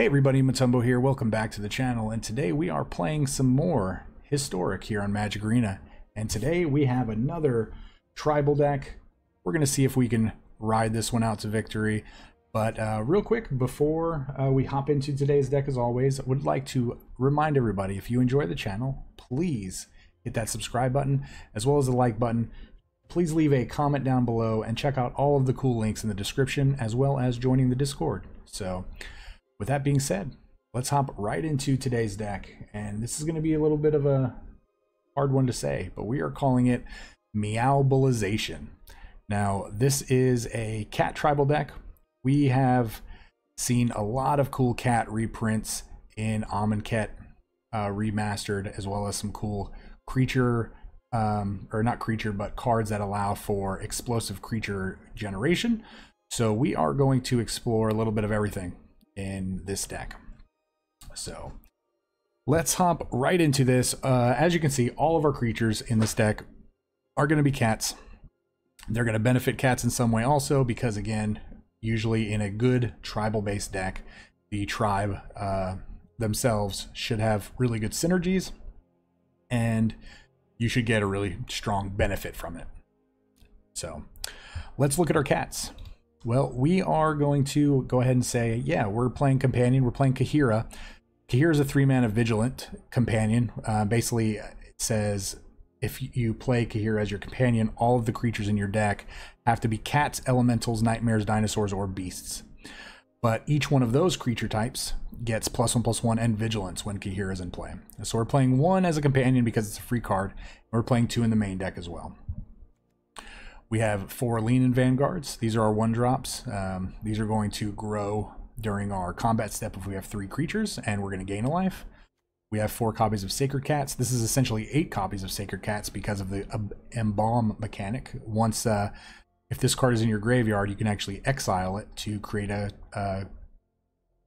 Hey everybody, Motumbo here. Welcome back to the channel. And today we are playing some more Historic here on Magic Arena. And today we have another tribal deck. We're going to see if we can ride this one out to victory. But uh, real quick, before uh, we hop into today's deck as always, I would like to remind everybody, if you enjoy the channel, please hit that subscribe button as well as the like button. Please leave a comment down below and check out all of the cool links in the description as well as joining the Discord. So with that being said, let's hop right into today's deck. And this is going to be a little bit of a hard one to say, but we are calling it Meowbilization. Now, this is a cat tribal deck. We have seen a lot of cool cat reprints in Amonkhet uh, remastered, as well as some cool creature, um, or not creature, but cards that allow for explosive creature generation. So we are going to explore a little bit of everything in this deck. So let's hop right into this. Uh, as you can see, all of our creatures in this deck are going to be cats. They're going to benefit cats in some way also because, again, usually in a good tribal based deck, the tribe uh, themselves should have really good synergies and you should get a really strong benefit from it. So let's look at our cats. Well, we are going to go ahead and say, yeah, we're playing companion. We're playing Kahira. Kaheera is a three mana vigilant companion. Uh, basically, it says if you play Kaheera as your companion, all of the creatures in your deck have to be cats, elementals, nightmares, dinosaurs, or beasts. But each one of those creature types gets plus one plus one and vigilance when Kaheera is in play. So we're playing one as a companion because it's a free card. We're playing two in the main deck as well. We have four Leonin Vanguards. These are our one drops. Um, these are going to grow during our combat step if we have three creatures, and we're going to gain a life. We have four copies of Sacred Cats. This is essentially eight copies of Sacred Cats because of the uh, embalm mechanic. Once, uh, if this card is in your graveyard, you can actually exile it to create a, a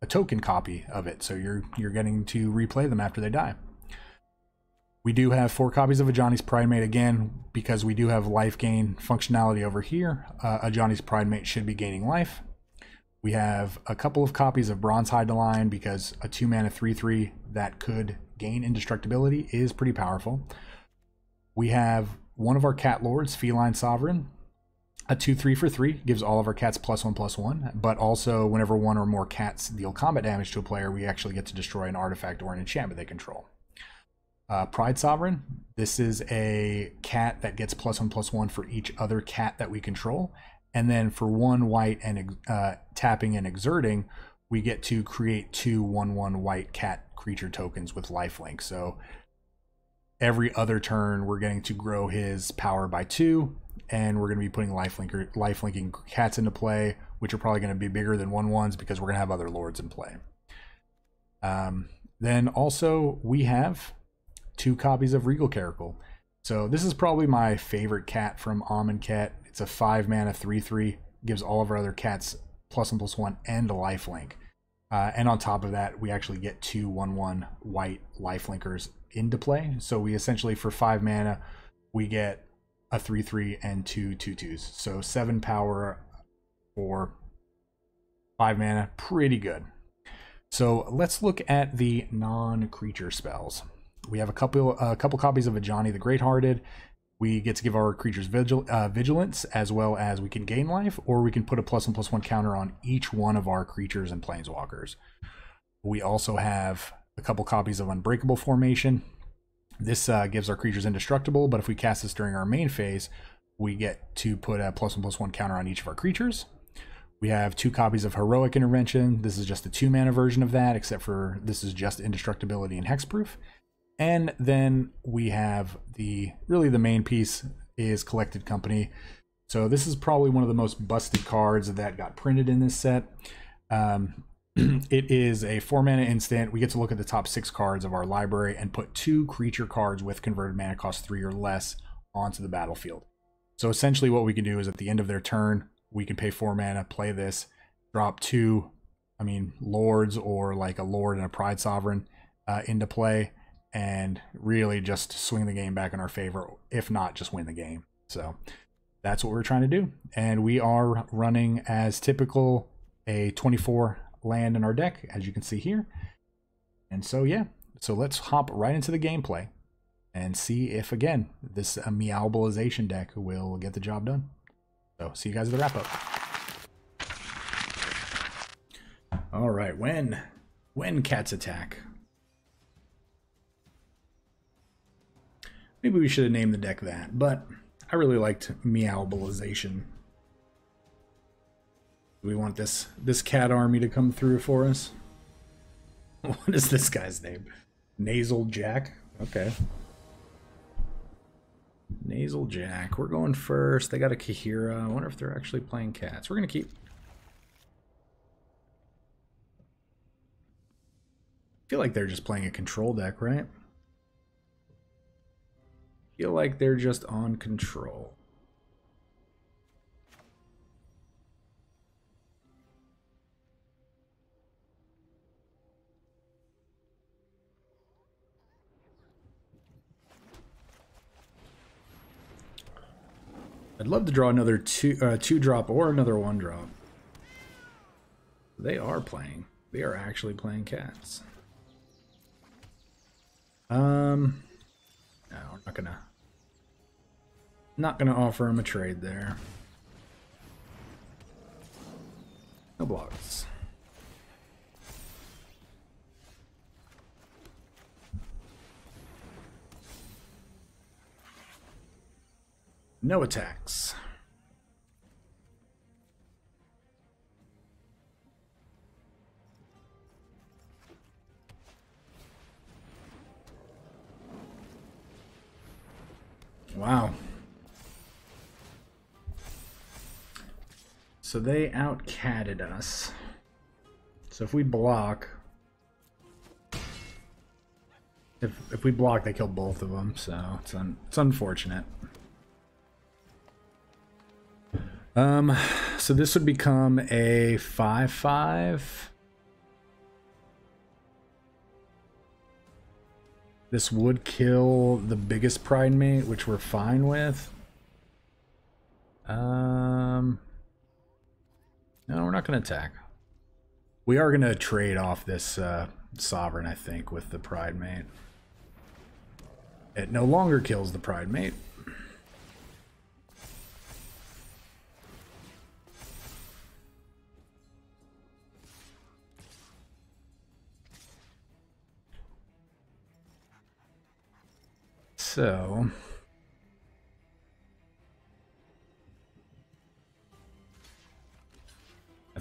a token copy of it. So you're you're getting to replay them after they die. We do have four copies of Ajani's Pridemate again, because we do have life gain functionality over here. Uh, Ajani's Pridemate should be gaining life. We have a couple of copies of Bronze Hide Bronzehide Lion because a 2 mana 3 3 that could gain indestructibility is pretty powerful. We have one of our Cat Lords, Feline Sovereign. A 2 3 for 3 gives all of our cats plus 1 plus 1, but also whenever one or more cats deal combat damage to a player, we actually get to destroy an artifact or an enchantment they control. Uh, Pride Sovereign. This is a cat that gets plus one plus one for each other cat that we control. And then for one white and uh, tapping and exerting, we get to create two one one white cat creature tokens with lifelink. So every other turn, we're getting to grow his power by two, and we're going to be putting lifelinker lifelinking cats into play, which are probably going to be bigger than one ones because we're going to have other lords in play. Um, then also we have two copies of Regal Caracal. So this is probably my favorite cat from Amonkhet. It's a five mana three three. Gives all of our other cats plus and plus one and a life link. Uh, and on top of that, we actually get two one one white life linkers into play. So we essentially for five mana, we get a three three and two two twos. So seven power for five mana, pretty good. So let's look at the non-creature spells we have a couple a couple copies of Ajani the Greathearted. We get to give our creatures vigil, uh, vigilance as well as we can gain life, or we can put a plus one plus one counter on each one of our creatures and planeswalkers. We also have a couple copies of Unbreakable Formation. This uh, gives our creatures indestructible, but if we cast this during our main phase, we get to put a plus one plus one counter on each of our creatures. We have two copies of Heroic Intervention. This is just a two mana version of that, except for this is just indestructibility and hexproof. And then we have the really the main piece is collected company. So this is probably one of the most busted cards that got printed in this set. Um, it is a four mana instant. We get to look at the top six cards of our library and put two creature cards with converted mana cost three or less onto the battlefield. So essentially what we can do is at the end of their turn, we can pay four mana, play this, drop two, I mean, lords or like a lord and a pride sovereign uh, into play and really just swing the game back in our favor, if not just win the game. So that's what we're trying to do. And we are running as typical a 24 land in our deck, as you can see here. And so, yeah, so let's hop right into the gameplay and see if, again, this Meowbilization deck will get the job done. So, see you guys at the wrap up. All right, when when cats attack. Maybe we should have named the deck that, but I really liked Meowbilization. Do we want this this cat army to come through for us? What is this guy's name? Nasal Jack? Okay. Nasal Jack. We're going first. They got a Kaheera. I wonder if they're actually playing cats. We're going to keep. I feel like they're just playing a control deck, right? Feel like they're just on control. I'd love to draw another two uh, two drop or another one drop. They are playing. They are actually playing cats. Um, no, we're not gonna not gonna offer him a trade there. No blocks. No attacks. Wow. So they outcatted us. So if we block... If, if we block, they kill both of them, so it's, un, it's unfortunate. Um, so this would become a 5-5. This would kill the biggest pride mate, which we're fine with. Um, no, we're not going to attack. We are going to trade off this uh, Sovereign, I think, with the Pride Mate. It no longer kills the Pride Mate. So...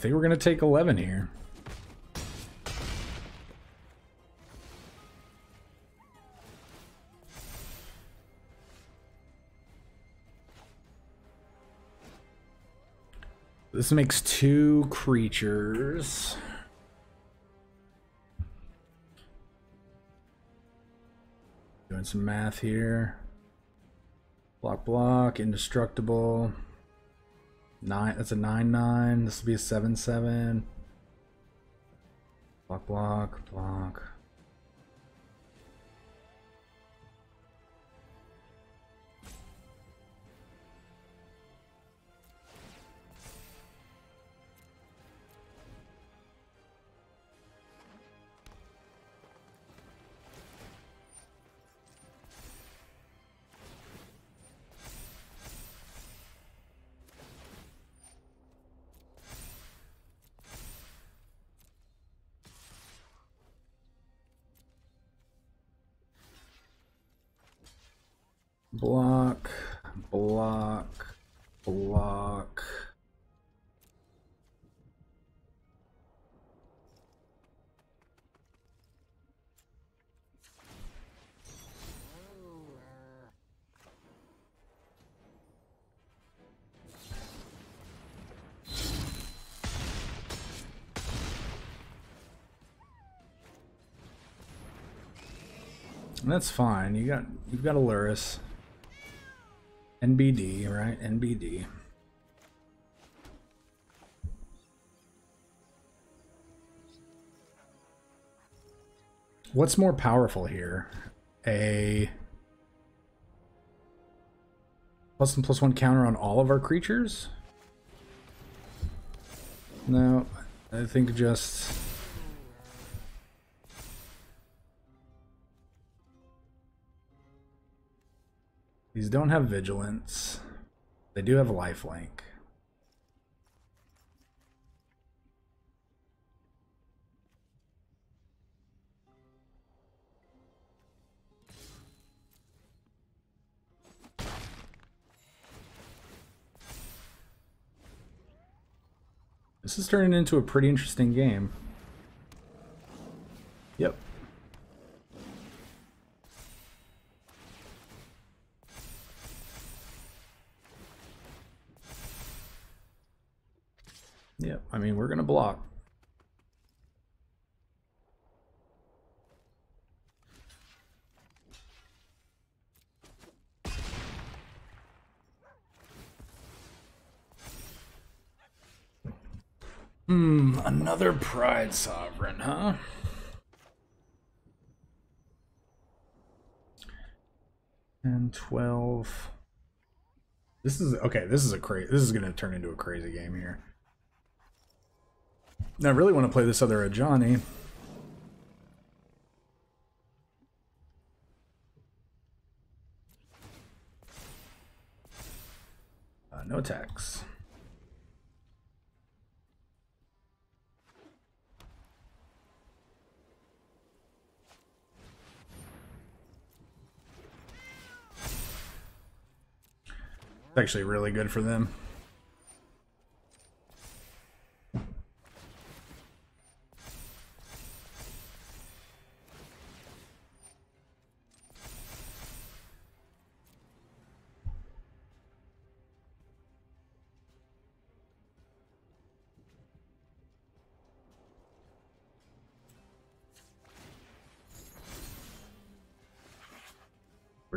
think we're going to take 11 here. This makes two creatures. Doing some math here. Block, block, indestructible. Nine. That's a nine nine. This will be a seven seven. Block, block, block. Block, block, block. That's fine. You got you've got a Lurrus. NBD, right? NBD. What's more powerful here? A plus one plus one counter on all of our creatures? No. I think just... These don't have vigilance. They do have a lifelink. This is turning into a pretty interesting game. Yep, I mean, we're going to block. Hmm, another Pride Sovereign, huh? And 12. This is, okay, this is a crazy, this is going to turn into a crazy game here. I really want to play this other Ajani. Uh, no attacks. It's actually really good for them.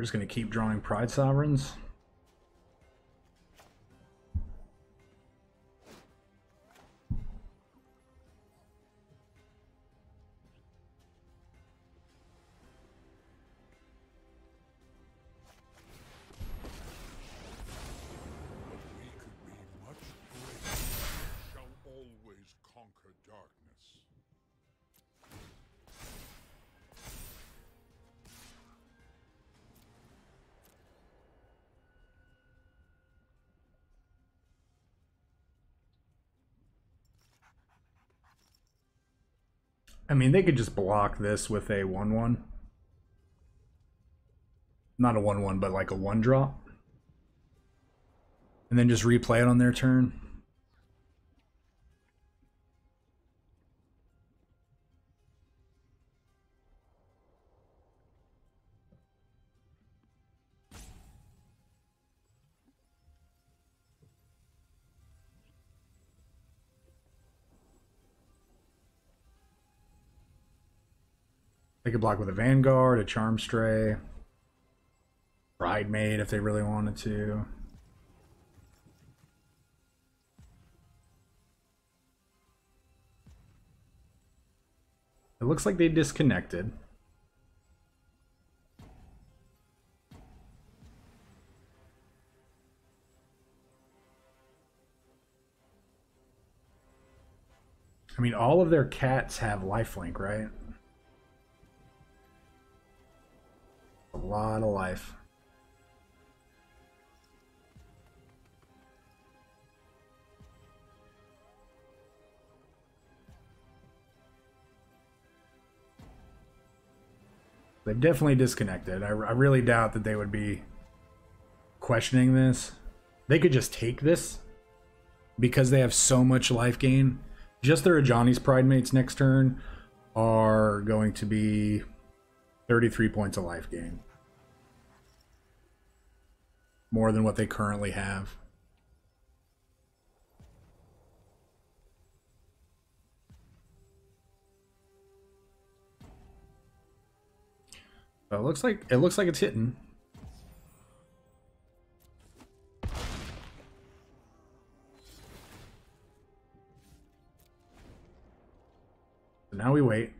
Just going to keep drawing Pride Sovereigns. I mean, they could just block this with a 1-1. Not a 1-1, but like a 1-drop. And then just replay it on their turn. They could block with a Vanguard, a Charmstray, Pridemate if they really wanted to. It looks like they disconnected. I mean, all of their cats have lifelink, right? Lot of life. They've definitely disconnected. I, I really doubt that they would be questioning this. They could just take this because they have so much life gain. Just their Ajani's Pridemates next turn are going to be 33 points of life gain. More than what they currently have. it looks like it looks like it's hitting. So now we wait.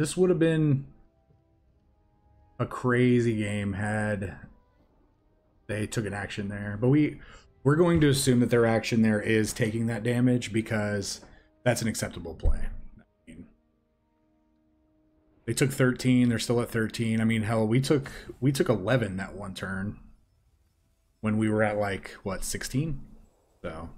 This would have been a crazy game had they took an action there. But we we're going to assume that their action there is taking that damage because that's an acceptable play. I mean, they took 13, they're still at 13. I mean, hell, we took we took 11 that one turn when we were at like what, 16? So,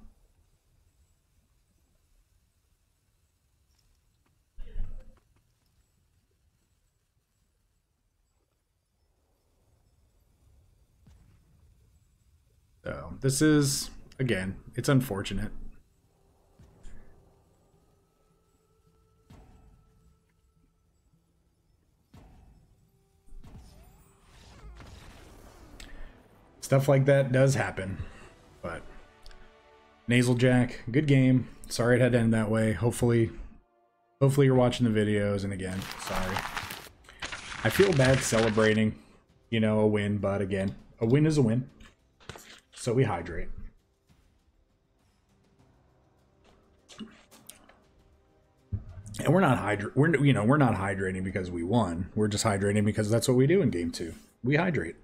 So this is, again, it's unfortunate. Stuff like that does happen, but Nasal Jack, good game. Sorry it had to end that way. Hopefully, hopefully you're watching the videos. And again, sorry. I feel bad celebrating, you know, a win, but again, a win is a win. So we hydrate. And we're not hydra we're you know, we're not hydrating because we won. We're just hydrating because that's what we do in game 2. We hydrate.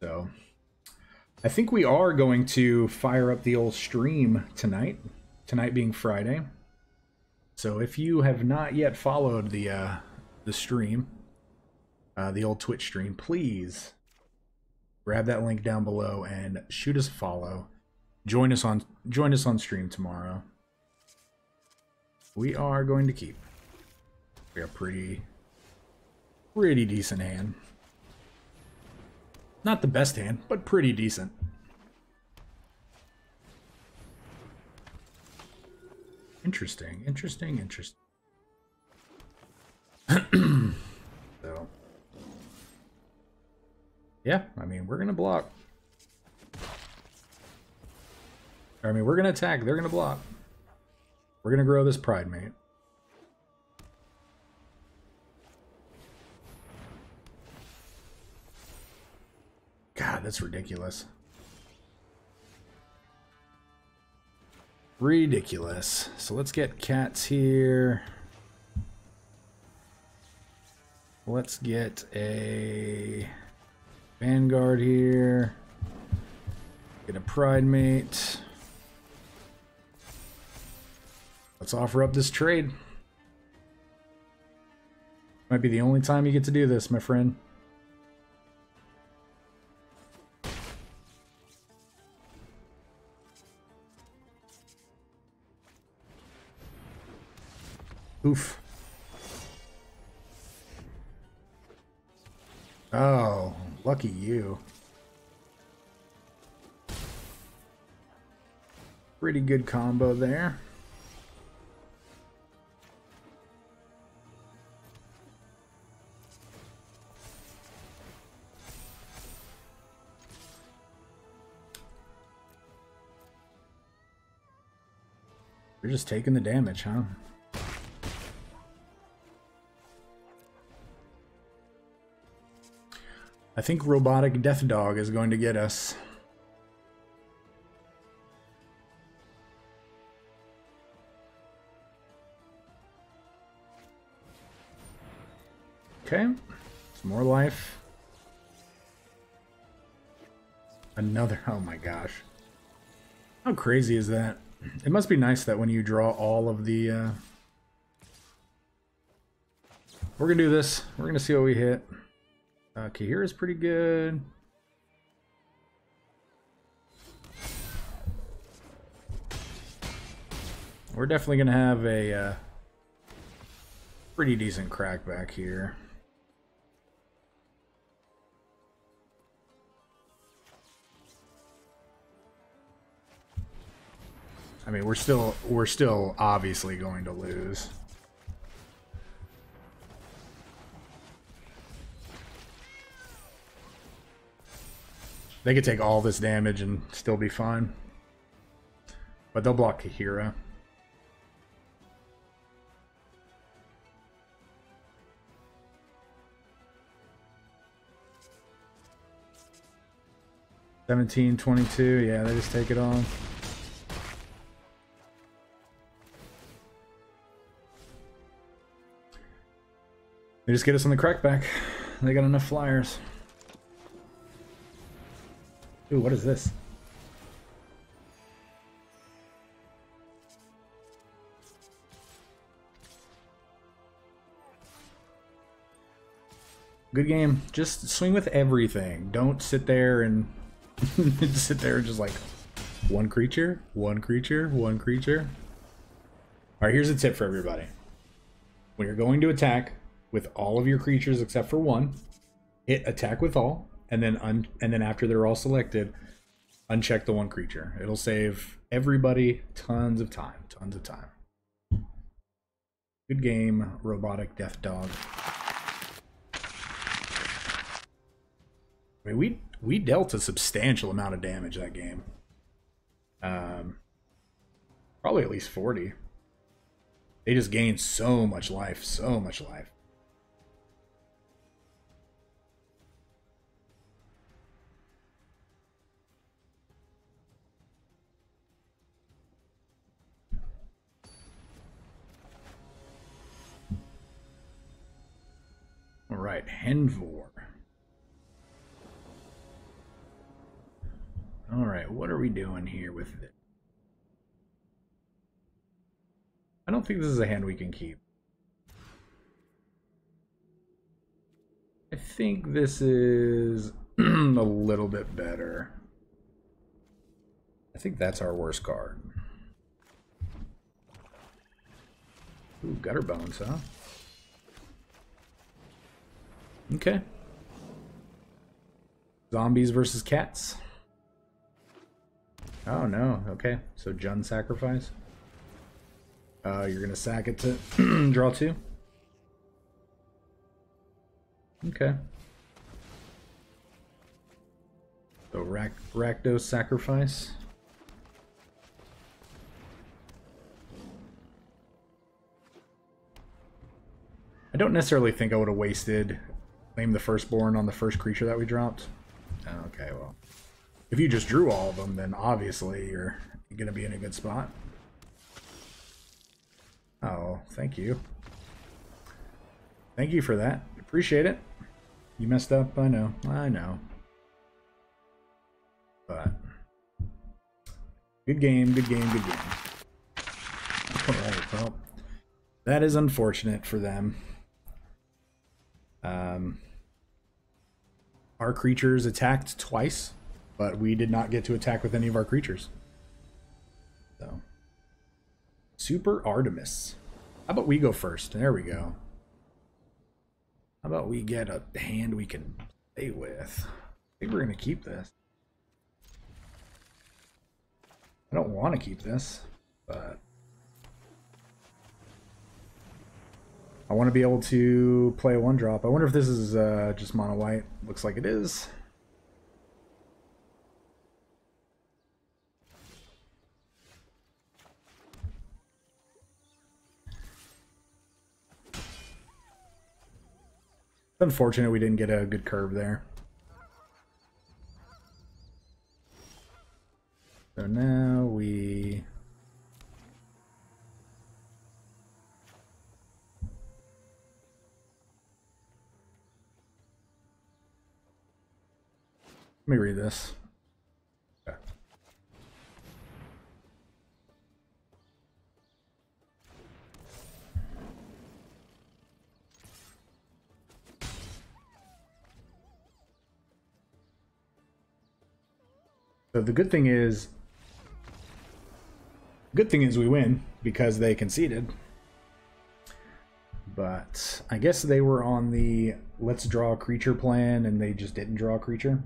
So, I think we are going to fire up the old stream tonight. Tonight being Friday. So if you have not yet followed the uh, the stream, uh, the old Twitch stream, please grab that link down below and shoot us a follow. Join us on join us on stream tomorrow. We are going to keep. We are pretty pretty decent hand. Not the best hand, but pretty decent. Interesting, interesting, interesting. so, yeah, I mean, we're gonna block. I mean, we're gonna attack. They're gonna block. We're gonna grow this pride, mate. God, that's ridiculous. Ridiculous. So let's get cats here. Let's get a Vanguard here. Get a Pride Mate. Let's offer up this trade. Might be the only time you get to do this, my friend. Oof. Oh, lucky you. Pretty good combo there. You're just taking the damage, huh? I think Robotic Death Dog is going to get us. Okay, some more life. Another, oh my gosh. How crazy is that? It must be nice that when you draw all of the, uh... We're gonna do this. We're gonna see what we hit. Uh, is pretty good. We're definitely going to have a uh, pretty decent crack back here. I mean, we're still we're still obviously going to lose. They could take all this damage and still be fine. But they'll block Kaheera. 17, 22. Yeah, they just take it on. They just get us on the crackback. They got enough flyers. Ooh, what is this? Good game. Just swing with everything. Don't sit there and sit there and just like one creature, one creature, one creature. All right, here's a tip for everybody. When you're going to attack with all of your creatures except for one, hit attack with all, and then un and then after they're all selected, uncheck the one creature. It'll save everybody tons of time, tons of time. Good game, robotic death dog. I mean, we we dealt a substantial amount of damage that game. Um, probably at least 40. They just gained so much life, so much life. Right, Henvor. All right, what are we doing here with it? I don't think this is a hand we can keep. I think this is a little bit better. I think that's our worst card. Ooh, Gutterbones, huh? Okay. Zombies versus cats. Oh no, okay. So Jund sacrifice. Uh, you're gonna sack it to draw two? Okay. So Rak Rakdos sacrifice. I don't necessarily think I would have wasted claim the firstborn on the first creature that we dropped. Okay, well. If you just drew all of them, then obviously you're going to be in a good spot. Oh, thank you. Thank you for that. Appreciate it. You messed up, I know. I know. But good game, good game, good game. Alright, well. That is unfortunate for them. Um our creatures attacked twice but we did not get to attack with any of our creatures. So, Super Artemis. How about we go first? There we go. How about we get a hand we can play with? I think we're going to keep this. I don't want to keep this, but... I want to be able to play a one drop. I wonder if this is uh, just mono white. Looks like it is. unfortunate we didn't get a good curve there. So now we... me read this. So the good thing is, good thing is we win because they conceded. But I guess they were on the let's draw a creature plan and they just didn't draw a creature.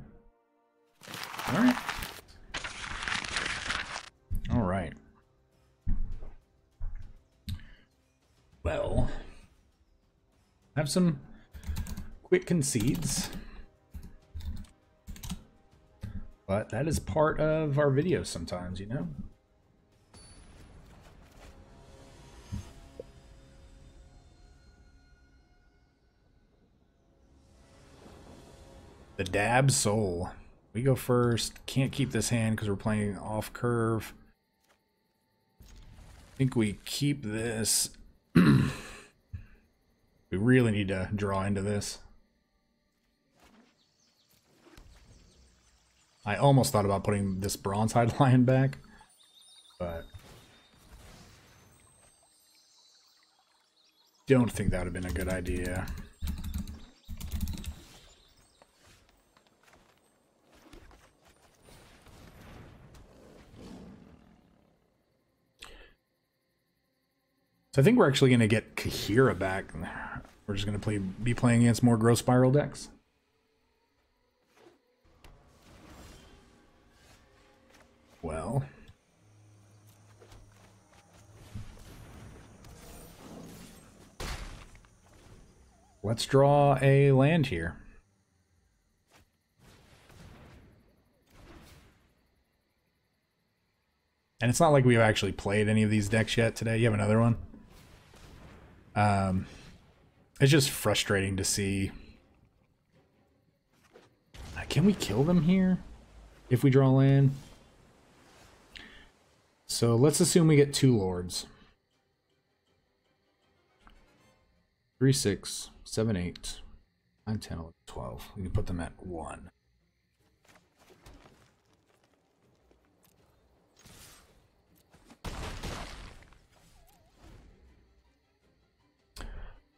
All right. All right. Well, have some quick concedes. But that is part of our videos sometimes, you know? The Dab Soul. We go first. Can't keep this hand because we're playing off curve. I think we keep this. we really need to draw into this. I almost thought about putting this Bronzehide Lion back, but don't think that would have been a good idea. So I think we're actually going to get Kaheera back. We're just going to play, be playing against more Growth Spiral decks. Well. Let's draw a land here. And it's not like we've actually played any of these decks yet today. You have another one? Um, it's just frustrating to see. Can we kill them here if we draw land? So let's assume we get two lords. Three, six, seven, eight, nine, ten, eleven, twelve. We can put them at one.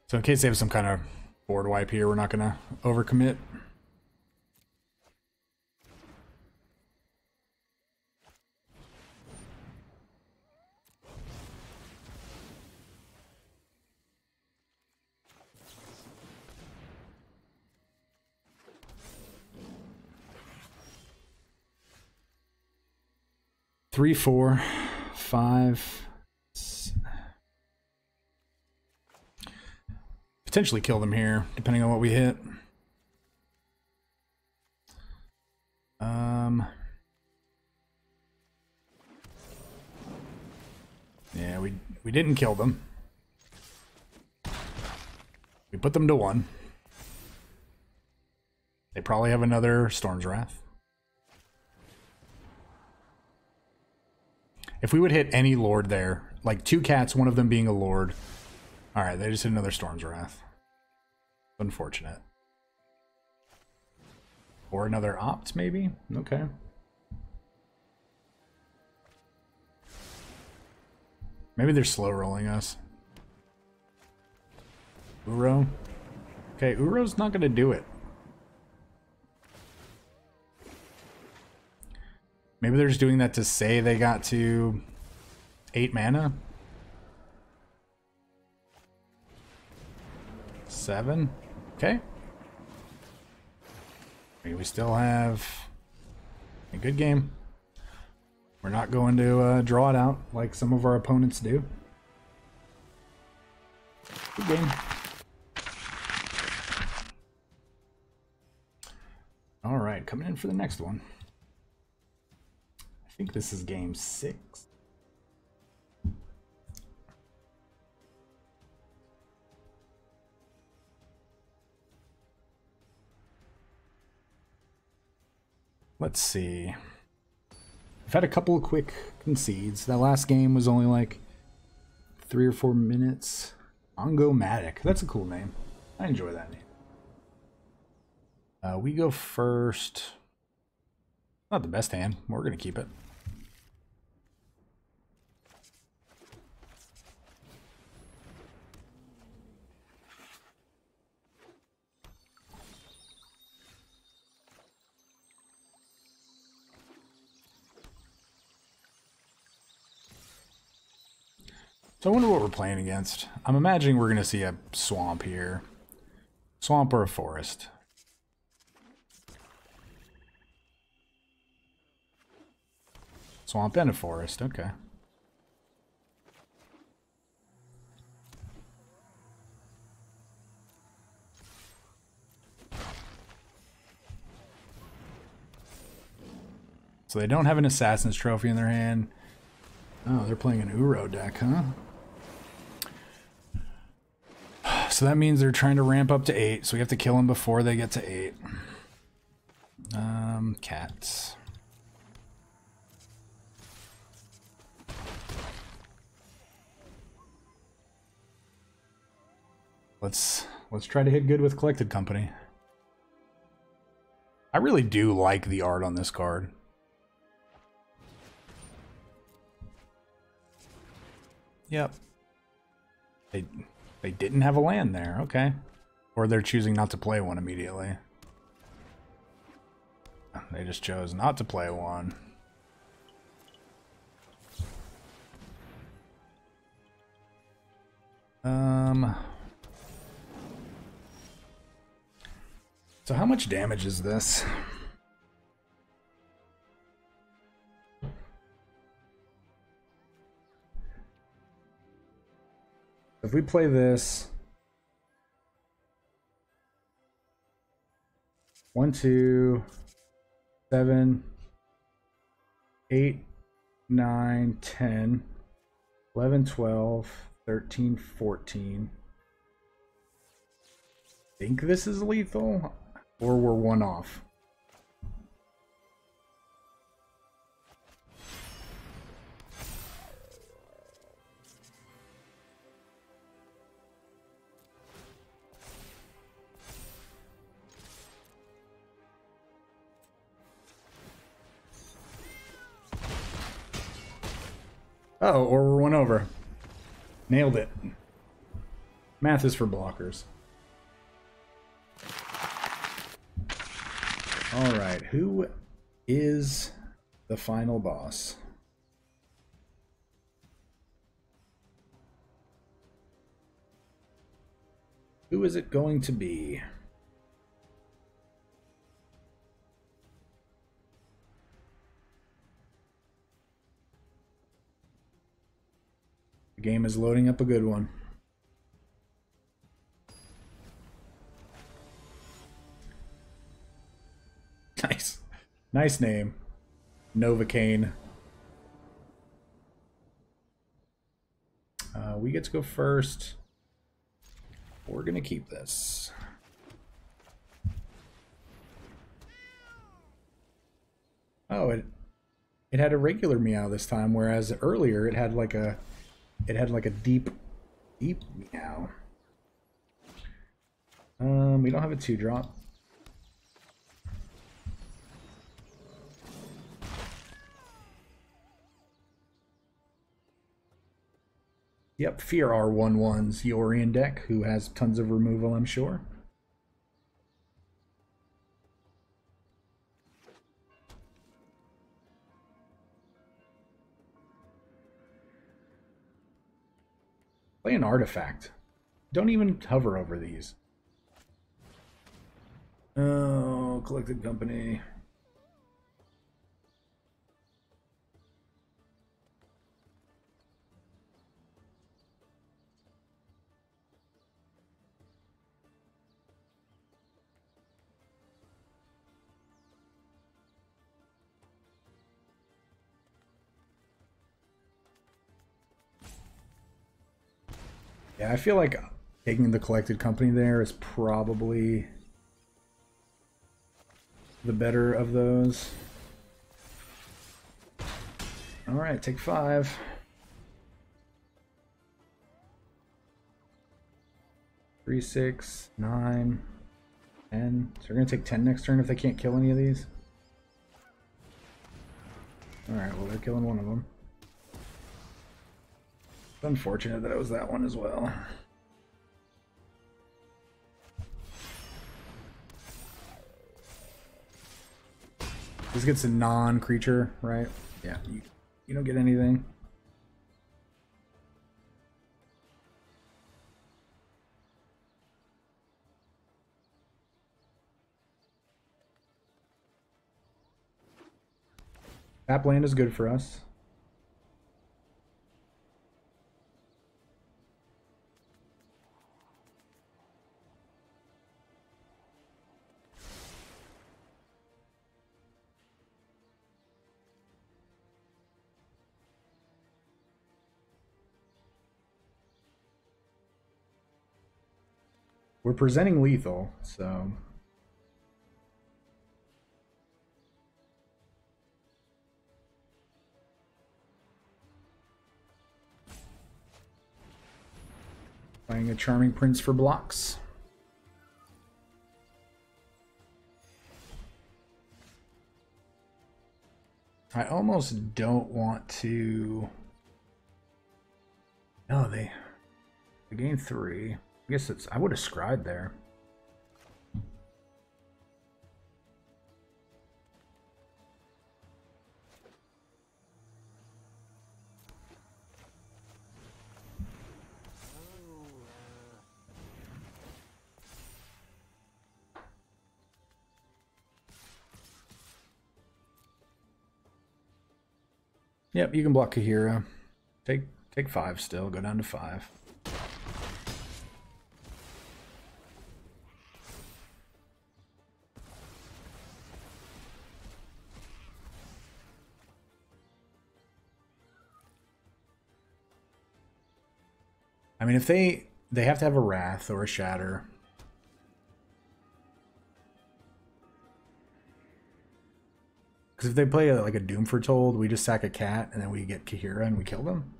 So in case they have some kind of board wipe here, we're not going to overcommit. Three, four, five, potentially kill them here, depending on what we hit. Um, yeah, we we didn't kill them. We put them to one. They probably have another Storm's Wrath. If we would hit any Lord there, like two cats, one of them being a Lord. Alright, they just hit another Storm's Wrath. Unfortunate. Or another opt, maybe? Okay. Maybe they're slow rolling us. Uro? Okay, Uro's not to do it. Maybe they're just doing that to say they got to 8 mana? 7? Okay. We still have a good game. We're not going to uh, draw it out like some of our opponents do. Good game. All right, coming in for the next one. I think this is game six. Let's see. I've had a couple of quick concedes. That last game was only like three or four minutes. Ongomatic. That's a cool name. I enjoy that name. Uh, we go first. Not the best hand. We're going to keep it. So I wonder what we're playing against. I'm imagining we're going to see a swamp here. Swamp or a forest. Swamp and a forest, okay. So they don't have an Assassin's Trophy in their hand. Oh, they're playing an Uro deck, huh? So that means they're trying to ramp up to 8, so we have to kill them before they get to 8. Um, cats. Let's let's try to hit good with collected company. I really do like the art on this card. Yep. They they didn't have a land there. Okay. Or they're choosing not to play one immediately. They just chose not to play one. Um So how much damage is this? If we play this... One, two, seven, eight, nine, ten, eleven, twelve, thirteen, fourteen. Think this is lethal? Or we're one off. Oh, or we're one over. Nailed it. Math is for blockers. All right, who is the final boss? Who is it going to be? Game is loading up a good one. Nice. Nice name. Novocaine. Uh, we get to go first. We're going to keep this. Oh, it it had a regular meow this time, whereas earlier it had like a it had like a deep deep meow. Um, we don't have a two drop. Yep, Fear R11's Yorion deck, who has tons of removal, I'm sure. Play an artifact. Don't even hover over these. Oh, collected company. Yeah, I feel like taking the collected company there is probably the better of those. All right, take five. Three, six, nine, ten. So we're gonna take ten next turn if they can't kill any of these. All right, well they're killing one of them unfortunate that it was that one as well. This gets a non-creature, right? Yeah, you, you don't get anything. Tap land is good for us. We're presenting lethal, so... Playing a Charming Prince for blocks. I almost don't want to... No, they... They three. I guess it's... I would have scried there. Yep, you can block Kaheera. Take take five still, go down to five. Mean, if they they have to have a wrath or a shatter, Because if they play a, like a Doom Foretold, we just sack a cat and then we get Kaheera and we kill them.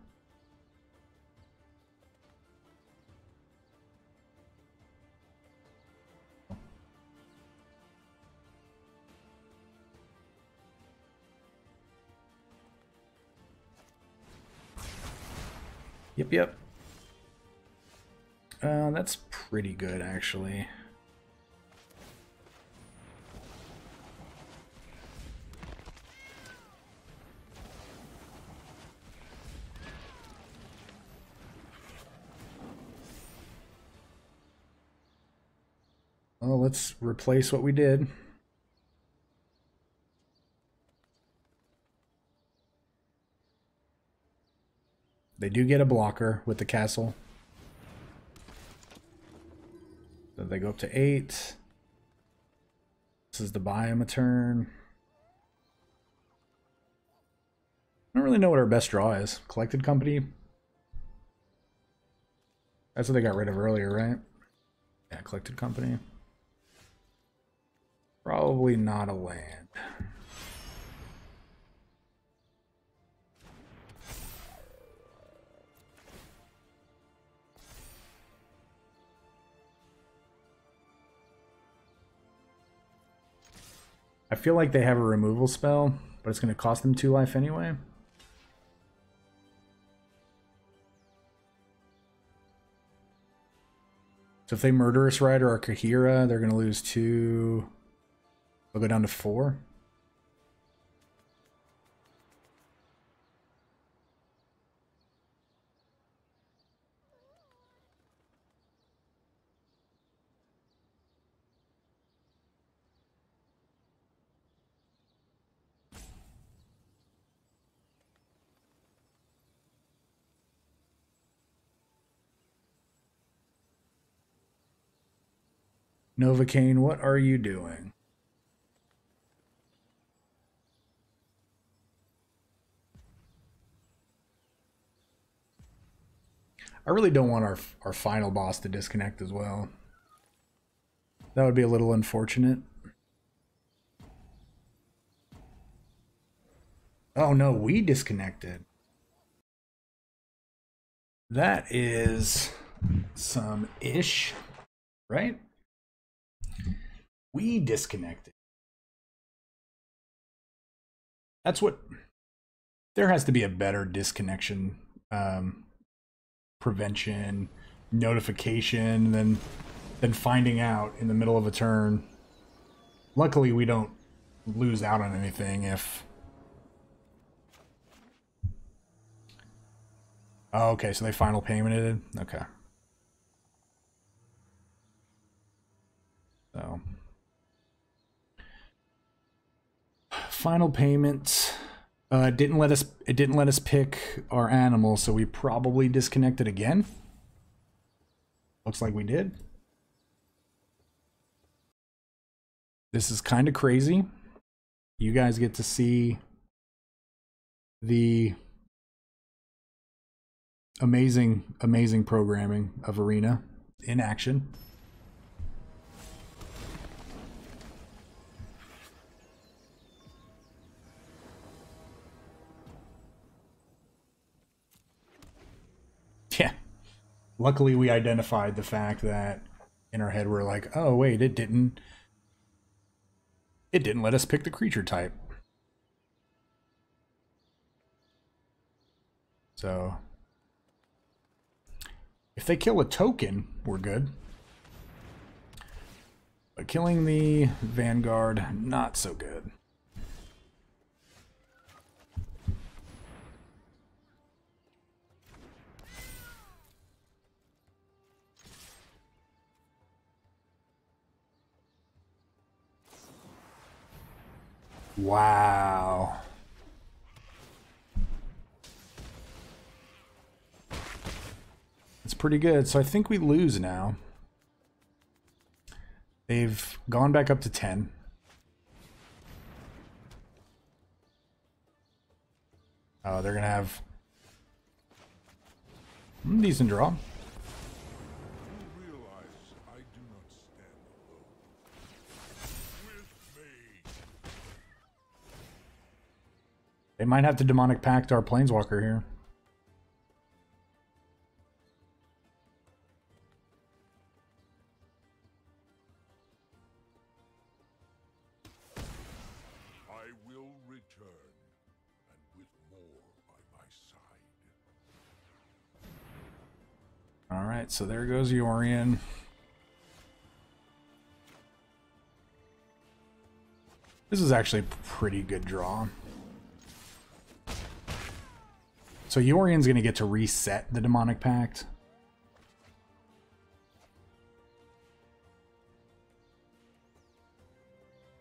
Yep, yep. Uh, that's pretty good, actually. Well, let's replace what we did. They do get a blocker with the castle. So they go up to eight. This is to buy him a turn. I don't really know what our best draw is. Collected company. That's what they got rid of earlier, right? Yeah, collected company. Probably not a land. I feel like they have a removal spell, but it's going to cost them two life anyway. So if they Murderous Rider or Kaheera, they're going to lose two. We'll go down to four. Novocaine, what are you doing? I really don't want our our final boss to disconnect as well. That would be a little unfortunate. Oh no, we disconnected. That is some ish, right? We disconnected. That's what there has to be a better disconnection um, prevention, notification, than than finding out in the middle of a turn. Luckily, we don't lose out on anything if. Oh, okay, so they final paymented. Okay. So. Final payment. Uh, didn't let us. It didn't let us pick our animal, so we probably disconnected again. Looks like we did. This is kind of crazy. You guys get to see the amazing, amazing programming of Arena in action. Luckily, we identified the fact that in our head we're like, oh wait, it didn't. It didn't let us pick the creature type. So, if they kill a token, we're good. But killing the Vanguard, not so good. Wow. It's pretty good. So I think we lose now. They've gone back up to 10. Oh, they're going to have decent draw. They might have to demonic pact our planeswalker here. I will return, and with more by my side. All right, so there goes Yorion. This is actually a pretty good draw. So Yorion's going to get to reset the Demonic Pact.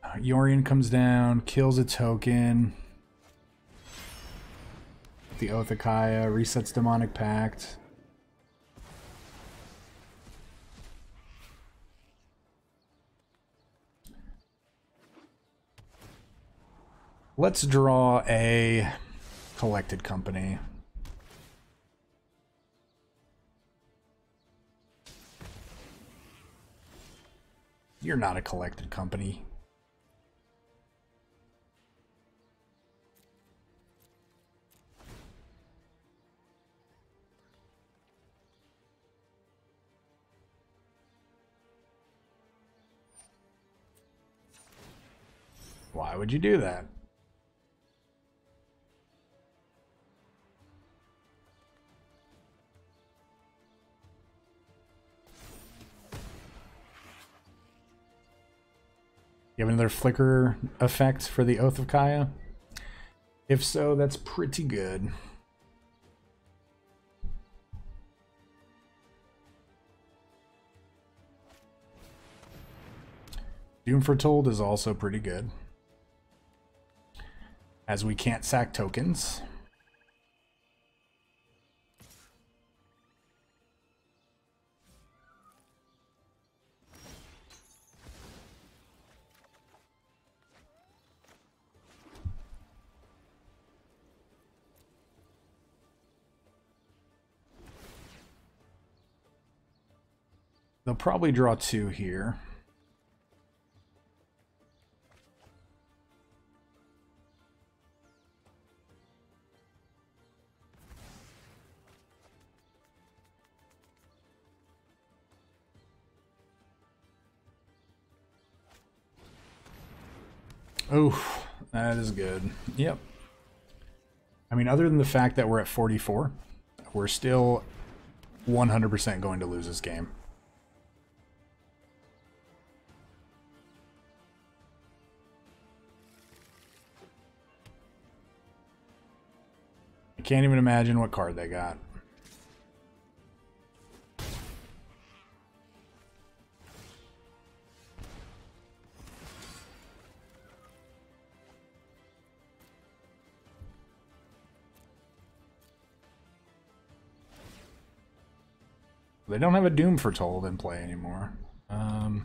Uh, Yorion comes down, kills a token. The Oath of Kaya resets Demonic Pact. Let's draw a collected company. You're not a collected company. Why would you do that? You have another flicker effect for the Oath of Kaya? If so, that's pretty good. Doom Foretold is also pretty good. As we can't sack tokens. They'll probably draw two here. Oh, that is good. Yep. I mean, other than the fact that we're at 44, we're still 100% going to lose this game. Can't even imagine what card they got. They don't have a Doom Foretold in play anymore. Um,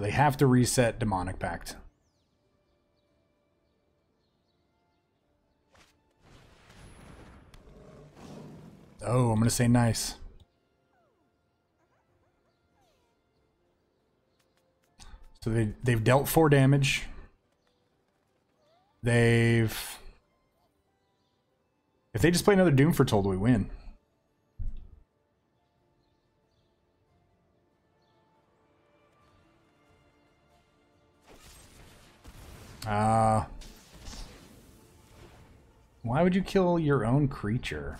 They have to reset Demonic Pact. Oh, I'm going to say nice. So they, they've dealt four damage. They've... If they just play another Doom Foretold, we win. Uh, why would you kill your own creature?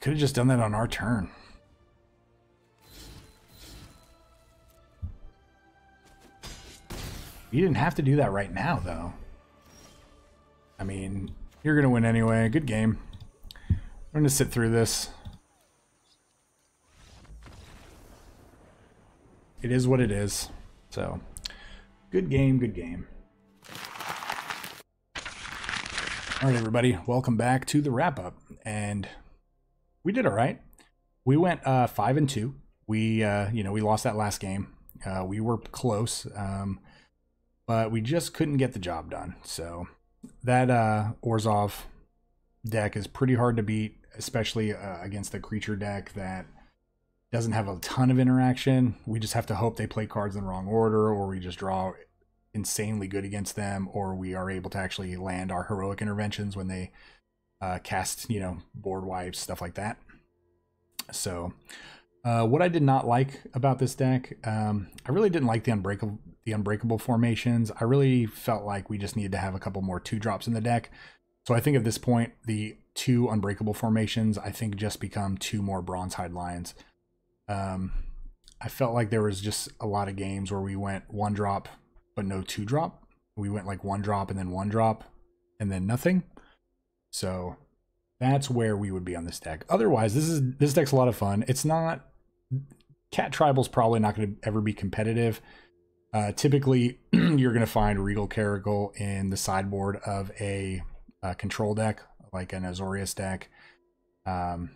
Could have just done that on our turn. You didn't have to do that right now, though. I mean, you're going to win anyway. Good game. I'm going to sit through this. It is what it is. So, good game, good game. All right, everybody, welcome back to the wrap up. And we did all right. We went uh, five and two. We, uh, you know, we lost that last game. Uh, we were close. Um, but we just couldn't get the job done. So that uh, Orzhov deck is pretty hard to beat, especially uh, against the creature deck that doesn't have a ton of interaction. We just have to hope they play cards in the wrong order, or we just draw insanely good against them, or we are able to actually land our heroic interventions when they uh, cast, you know, board wipes, stuff like that. So, uh, what I did not like about this deck, um, I really didn't like the unbreakable the unbreakable formations. I really felt like we just needed to have a couple more two drops in the deck. So I think at this point, the two unbreakable formations, I think just become two more Bronzehide Lions. Um, I felt like there was just a lot of games where we went one drop, but no two drop. We went like one drop and then one drop and then nothing. So that's where we would be on this deck. Otherwise, this is this deck's a lot of fun. It's not Cat Tribal's probably not going to ever be competitive. Uh, typically, you're going to find Regal Caracal in the sideboard of a, a, control deck, like an Azorius deck. Um,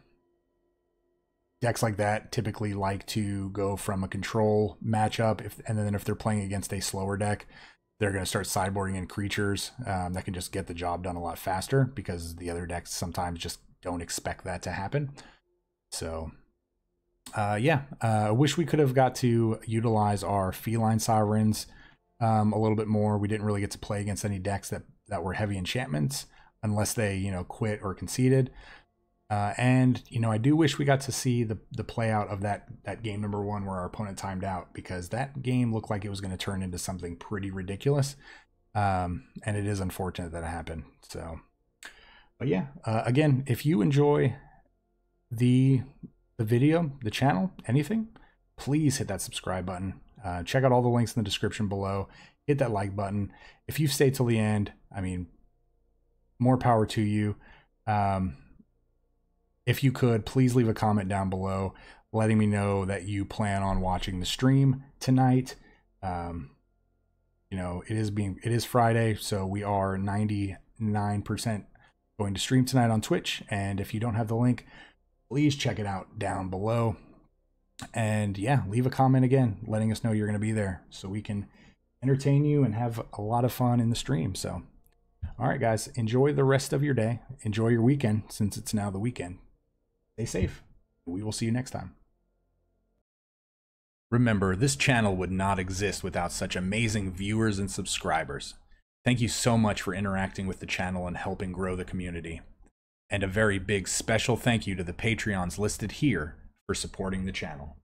decks like that typically like to go from a control matchup, if, and then if they're playing against a slower deck, they're going to start sideboarding in creatures um, that can just get the job done a lot faster because the other decks sometimes just don't expect that to happen. So uh, yeah, uh, I uh, wish we could have got to utilize our feline sovereigns um, a little bit more. We didn't really get to play against any decks that that were heavy enchantments unless they you know quit or conceded. Uh, and you know, I do wish we got to see the the play out of that that game number one where our opponent timed out because that game looked like it was going to turn into something pretty ridiculous. Um, and it is unfortunate that it happened. So, but yeah, uh, again, if you enjoy the the video, the channel, anything, please hit that subscribe button. Uh, check out all the links in the description below. Hit that like button. If you've stayed till the end, I mean, more power to you. Um, if you could, please leave a comment down below letting me know that you plan on watching the stream tonight. Um, you know, it is being it is Friday, so we are 99% going to stream tonight on Twitch. And if you don't have the link, please check it out down below. And yeah, leave a comment again, letting us know you're going to be there so we can entertain you and have a lot of fun in the stream. So, all right, guys, enjoy the rest of your day. Enjoy your weekend since it's now the weekend. Stay safe. We will see you next time. Remember, this channel would not exist without such amazing viewers and subscribers. Thank you so much for interacting with the channel and helping grow the community. And a very big special thank you to the Patreons listed here for supporting the channel.